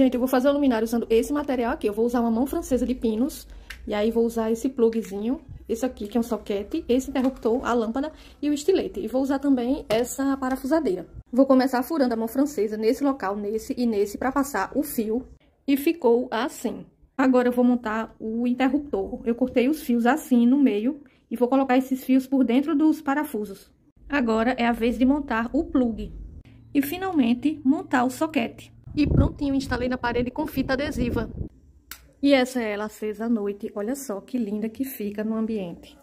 Gente, eu vou fazer o luminário usando esse material aqui. Eu vou usar uma mão francesa de pinos. E aí, vou usar esse plugzinho, esse aqui, que é um soquete, esse interruptor, a lâmpada e o estilete. E vou usar também essa parafusadeira. Vou começar furando a mão francesa nesse local, nesse e nesse, para passar o fio. E ficou assim. Agora, eu vou montar o interruptor. Eu cortei os fios assim no meio e vou colocar esses fios por dentro dos parafusos. Agora, é a vez de montar o plug. E, finalmente, montar o soquete. E prontinho, instalei na parede com fita adesiva. E essa é ela acesa à noite. Olha só que linda que fica no ambiente.